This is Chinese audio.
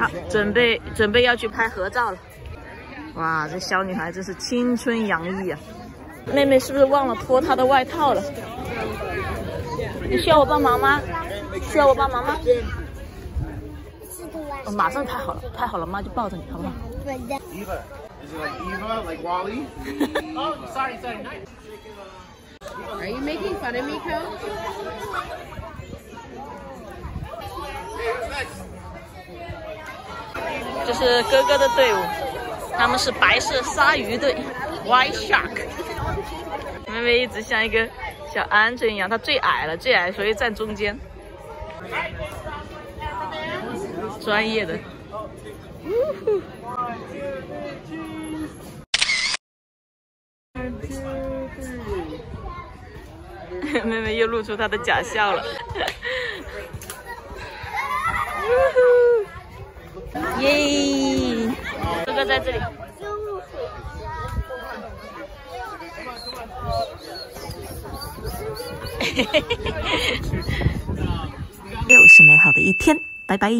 好，准备准备要去拍合照了。哇，这小女孩真是青春洋溢啊！妹妹是不是忘了脱她的外套了？你需要我帮忙吗？需要我帮忙吗？我马上拍好了，拍好了妈就抱着你，好不好？Eva, is it like Eva, like Wally? oh, sorry, sorry. Are you making fun of me, Co? 这是哥哥的队伍，他们是白色鲨鱼队，White Shark。妹妹一直像一个小鹌鹑一样，她最矮了，最矮，所以站中间。专业的。妹妹又露出她的假笑了。耶！哥哥在这里。又是美好的一天，拜拜。